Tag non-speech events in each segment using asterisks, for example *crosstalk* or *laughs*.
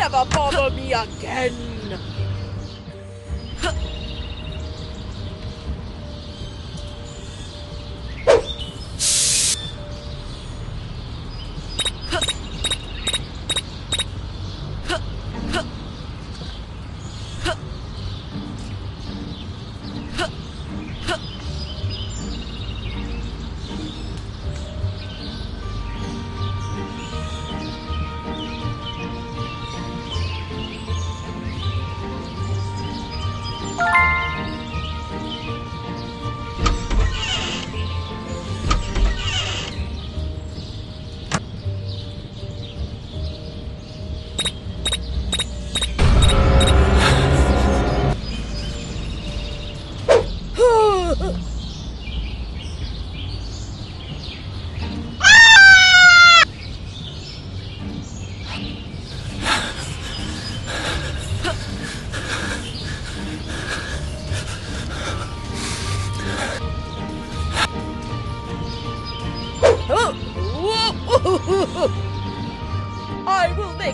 never bother me again.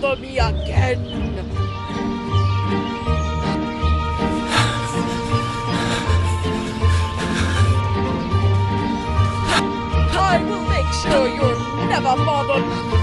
bother me again. I will make sure you're never bother.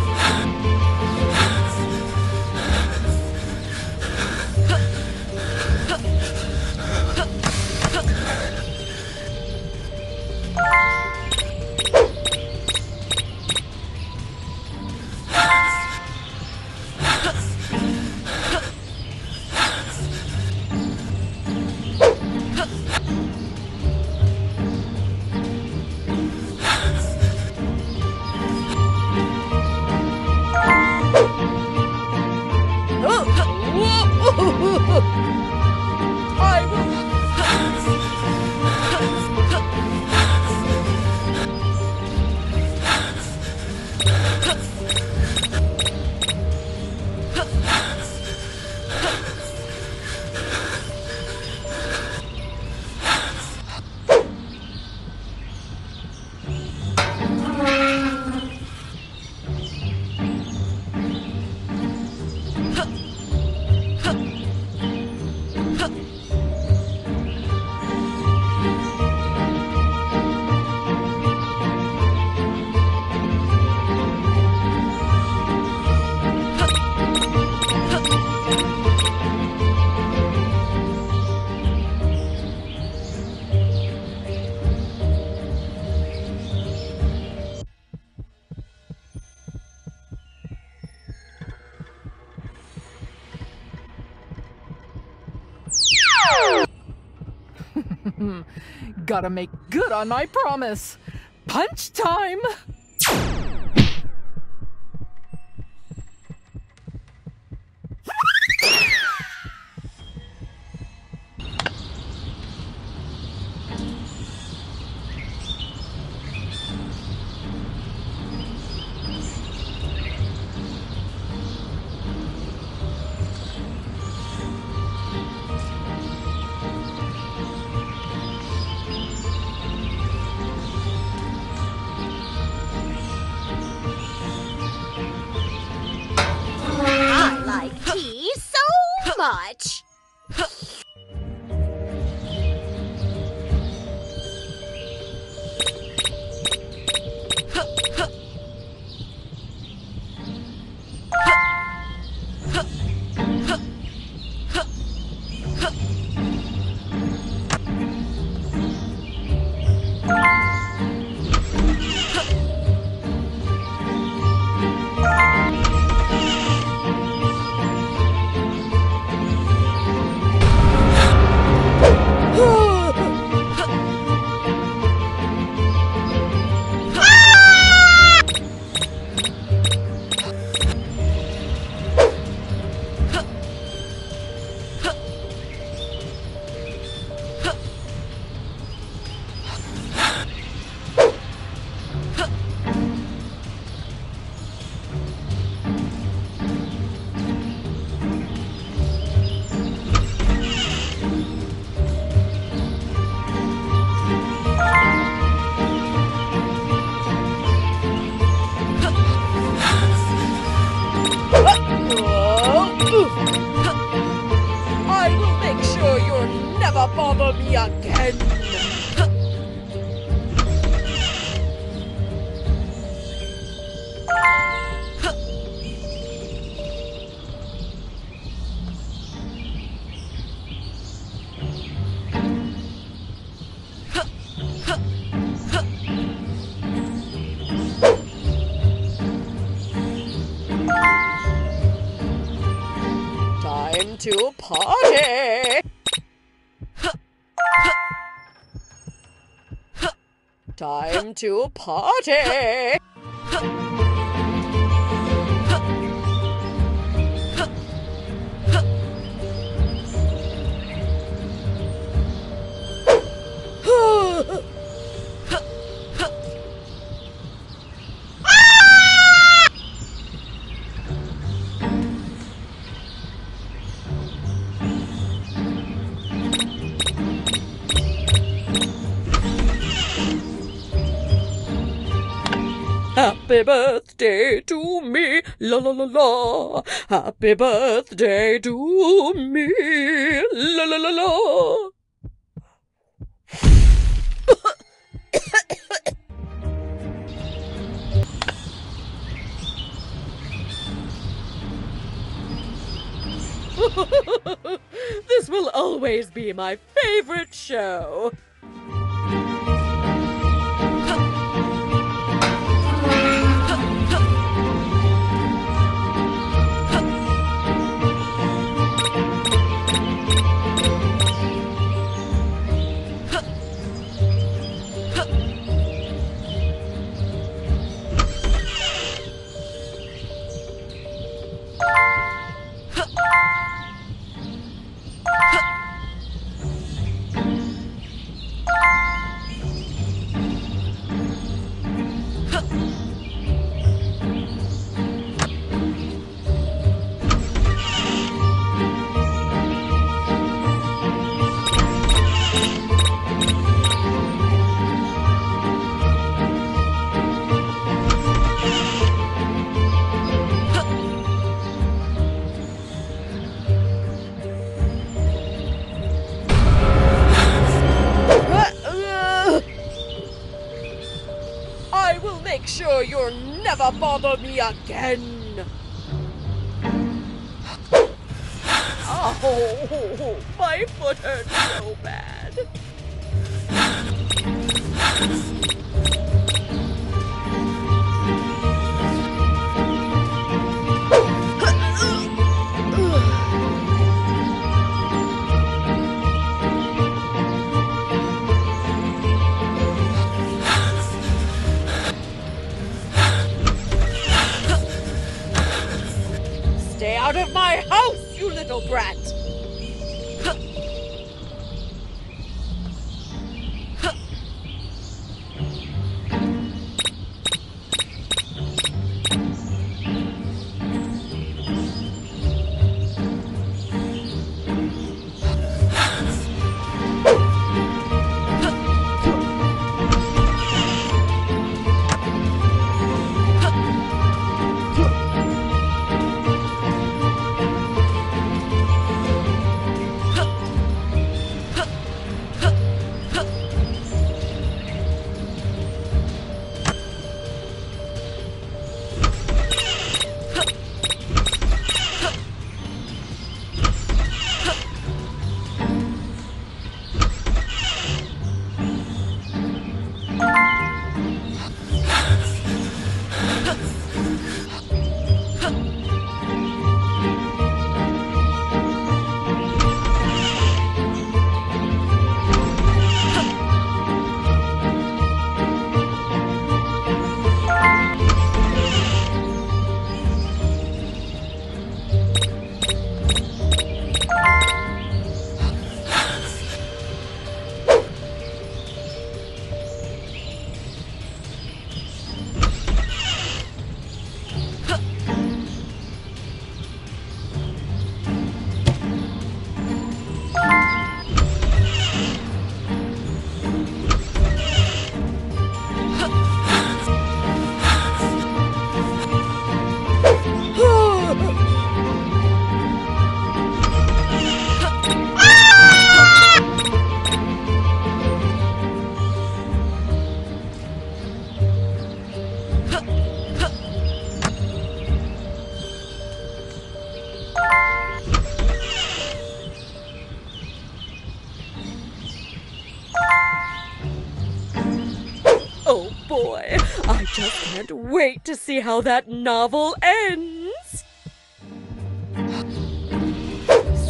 Mm. Gotta make good on my promise. Punch time! To party! Time to party! Happy birthday to me, la la la la. Happy birthday to me, la la la la. *laughs* this will always be my favorite show. Again. Oh, my foot hurts so bad. To see how that novel ends.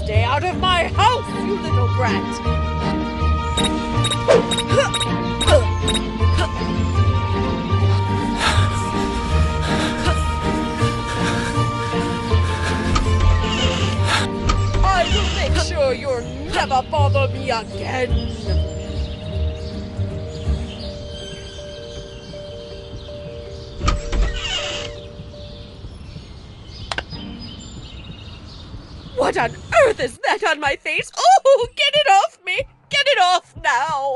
Stay out of my house, you little brat! On my face? Oh, get it off me! Get it off now!